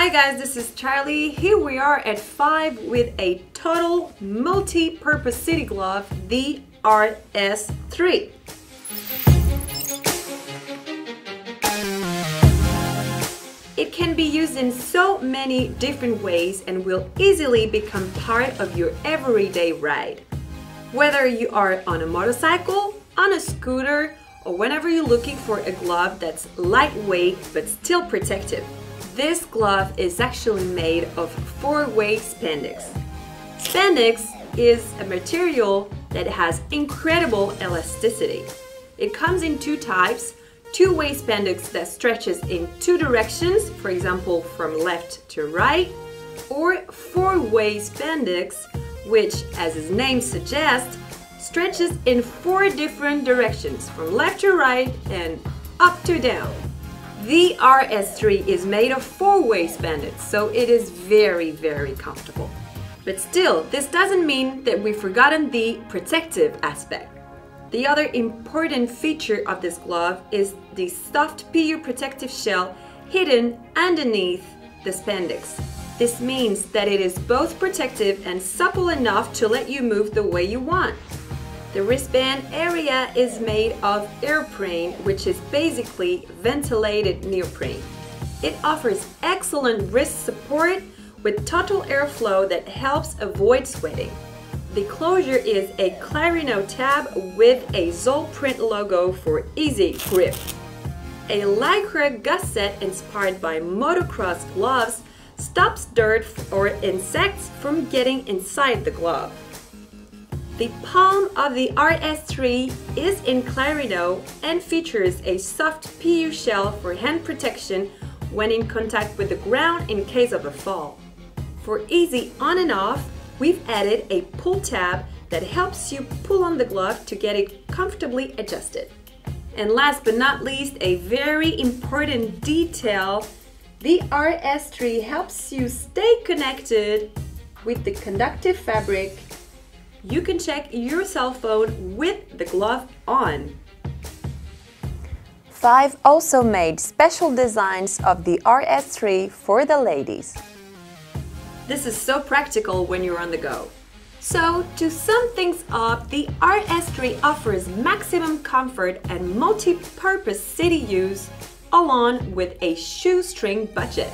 Hi guys, this is Charlie. Here we are at Five with a total multi-purpose city glove, the RS3. It can be used in so many different ways and will easily become part of your everyday ride. Whether you are on a motorcycle, on a scooter, or whenever you're looking for a glove that's lightweight but still protective. This glove is actually made of four-way spandex. Spandex is a material that has incredible elasticity. It comes in two types, two-way spandex that stretches in two directions, for example from left to right, or four-way spandex, which as its name suggests, stretches in four different directions from left to right and up to down. The RS3 is made of four-way spandex, so it is very, very comfortable. But still, this doesn't mean that we've forgotten the protective aspect. The other important feature of this glove is the soft PU protective shell hidden underneath the spandex. This means that it is both protective and supple enough to let you move the way you want. The wristband area is made of airprene, which is basically ventilated neoprene. It offers excellent wrist support with total airflow that helps avoid sweating. The closure is a Clarino tab with a Zoll print logo for easy grip. A Lycra gusset inspired by motocross gloves stops dirt or insects from getting inside the glove. The palm of the RS3 is in Clarino and features a soft PU shell for hand protection when in contact with the ground in case of a fall. For easy on and off, we've added a pull tab that helps you pull on the glove to get it comfortably adjusted. And last but not least, a very important detail, the RS3 helps you stay connected with the conductive fabric you can check your cell phone with the glove on. Five also made special designs of the RS3 for the ladies. This is so practical when you're on the go. So, to sum things up, the RS3 offers maximum comfort and multi-purpose city use along with a shoestring budget.